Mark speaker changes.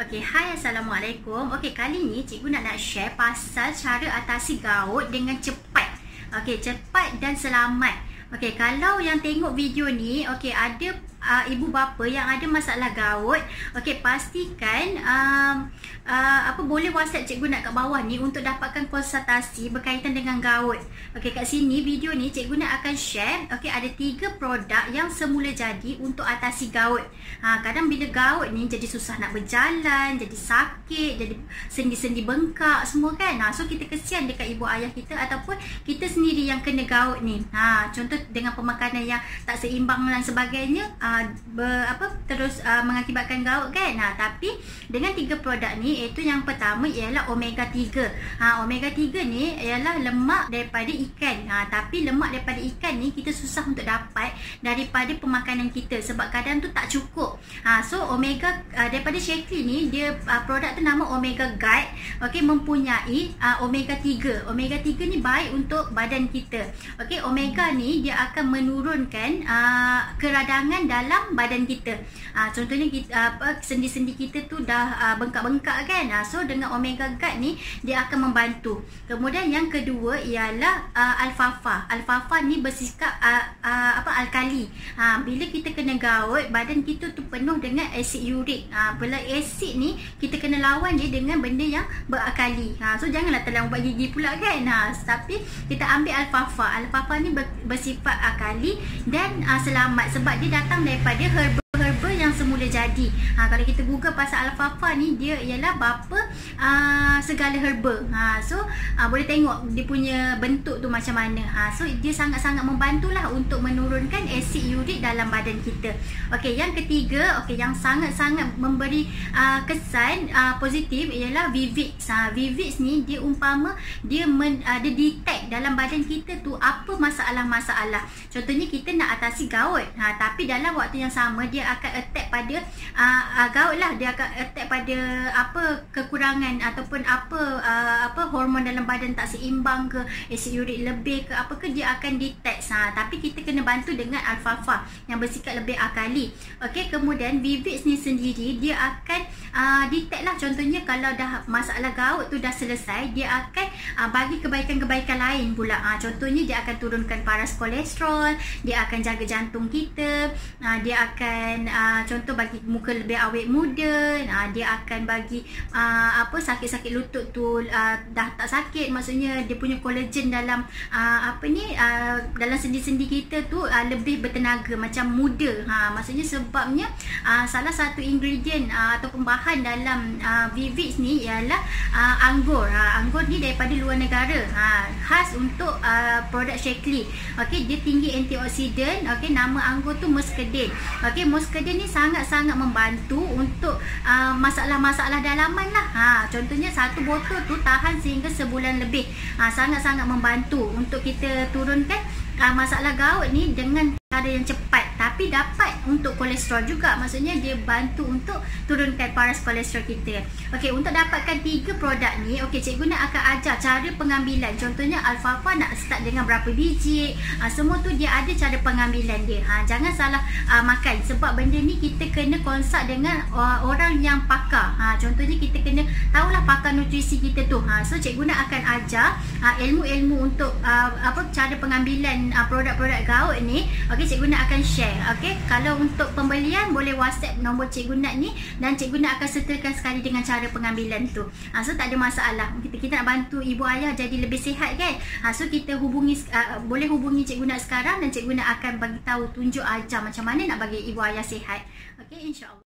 Speaker 1: Okey, hai Assalamualaikum. Okey, kali ni cikgu nak nak share pasal cara atasi gaut dengan cepat. Okey, cepat dan selamat. Okey, kalau yang tengok video ni, okey ada uh, ibu bapa yang ada masalah gout, okey pastikan um, uh, apa boleh WhatsApp cikgu nak kat bawah ni untuk dapatkan konsultasi berkaitan dengan gout. Okey kat sini video ni cikgu nak akan share okey ada tiga produk yang semula jadi untuk atasi gout. Ha kadang bila gout ni jadi susah nak berjalan, jadi sakit, jadi sendi-sendi bengkak semua kan. Ha so kita kesian dekat ibu ayah kita ataupun kita sendiri yang kena gout ni. Ha contoh dengan pemakanan yang tak seimbang dan sebagainya, uh, uh, ber, apa terus uh, mengakibatkan gout kan. Ha tapi dengan tiga produk ni iaitu yang pertama ialah omega 3. Ha omega 3 ni ialah lemak daripada ikan. Ha tapi lemak daripada ikan ni kita susah untuk dapat daripada pemakanan kita sebab kadang tu tak cukup. Ha so omega uh, daripada Shakely ni dia uh, produk tu nama omega guide. Okey mempunyai uh, omega 3. Omega 3 ni baik untuk badan kita. Okey omega ni dia akan menurunkan uh, keradangan dan dalam badan kita. Ha, contohnya kita apa sendi-sendi kita tu dah uh, bengkak-bengkak kan. Ha, so dengan omega guard ni dia akan membantu. Kemudian yang kedua ialah uh, alfalfa. Alfalfa ni bersikap uh, uh, apa alkali. Ha, bila kita kena gout, badan kita tu penuh dengan asid urik. Ha, bila asid ni kita kena lawan dia dengan benda yang berakali. Ha, so janganlah terlalu buat gigi pula kan. Ha, tapi kita ambil alfalfa. Alfalfa ni bersifat akali dan uh, selamat sebab dia datang ในป่าที่เคยบ jadi. Ha kalau kita google pasal alfalfa ni dia ialah bapa uh, segala herba. Ha so uh, boleh tengok dia punya bentuk tu macam mana. Ha so dia sangat-sangat membantulah untuk menurunkan asid urik dalam badan kita. Okey, yang ketiga, okey yang sangat-sangat memberi uh, kesan uh, positif ialah Vivix. Ha Vivix ni dia umpama dia men, uh, dia detect dalam badan kita tu apa masalah-masalah. Contohnya kita nak atasi gout. Ha tapi dalam waktu yang sama dia akan attack pada uh, uh, gout lah. Dia akan attack pada apa kekurangan ataupun apa uh, apa hormon dalam badan tak seimbang ke asid urik lebih ke apa ke dia akan detect. Ha tapi kita kena bantu dengan alfalfa yang bersikap lebih akali. Okey kemudian Vivix ni sendiri dia akan uh, detect lah. Contohnya kalau dah masalah gout tu dah selesai dia akan uh, bagi kebaikan-kebaikan lain pula. Uh, contohnya dia akan turunkan paras kolesterol dia akan jaga jantung kita uh, dia akan uh, contoh bagi muka lebih awet muda uh, dia akan bagi uh, apa sakit-sakit lutut tu uh, dah tak sakit. Maksudnya dia punya kolagen dalam uh, apa ni uh, dalam sendi-sendi kita tu uh, lebih bertenaga macam muda. Ha maksudnya sebabnya uh, salah satu ingredient uh, ataupun bahan dalam uh, Vivix ni ialah uh, anggur. Ha anggur ni daripada luar negara. Ha khas untuk uh, produk Shakely. Okey dia tinggi antioksidan okey nama anggur tu muscadine okey muscadine ni sangat-sangat membantu untuk uh, masalah-masalah dalaman lah. Ha, contohnya satu botol tu tahan sehingga sebulan lebih. Ha, sangat-sangat membantu untuk kita turunkan uh, masalah gout ni dengan cara yang cepat tapi dapat untuk kolesterol juga. Maksudnya dia bantu untuk turunkan paras kolesterol kita. Okey untuk dapatkan tiga produk ni okey cikgu nak akan ajar cara pengambilan. Contohnya alfalfa nak start dengan berapa biji uh, semua tu dia ada cara pengambilan dia. Ha jangan salah uh, makan. Sebab benda ni kita kena konsult dengan uh, orang yang pakar. Ha contohnya kita kena tahulah pakar nutrisi kita tu. Ha so cikgu nak akan ajar uh, ilmu-ilmu untuk uh, apa cara pengambilan uh, produk-produk gout ni. Okey Cikgu Nat akan share. Okey, kalau untuk pembelian boleh WhatsApp nombor Cikgu Nat ni dan Cikgu Nat akan setelkan sekali dengan cara pengambilan tu. Ha, so tak ada masalah. Kita kita nak bantu ibu ayah jadi lebih sihat kan? Ha, so kita hubungi uh, boleh hubungi Cikgu Nat sekarang dan Cikgu Nat akan bagi tahu tunjuk ajar macam mana nak bagi ibu ayah sihat. Okey, insya-Allah.